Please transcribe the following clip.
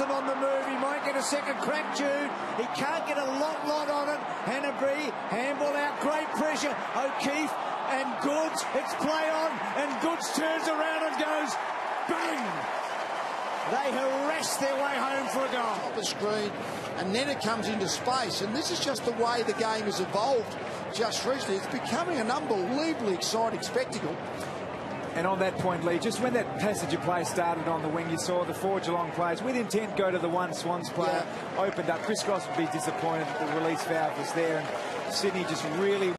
on the move. He might get a second crack, Jude. He can't get a lot, lot on it. Hannebery, handball out, great pressure. O'Keefe and Goodes. It's play on, and Goodes turns around and goes, bang! They harass their way home for a goal. Off the screen, and then it comes into space. And this is just the way the game has evolved just recently. It's becoming an unbelievably exciting spectacle. And on that point, Lee, just when that passage of play started on the wing, you saw the four Geelong players with intent go to the one Swans player, yeah. opened up. Chris Cross would be disappointed that the release valve was there. And Sydney just really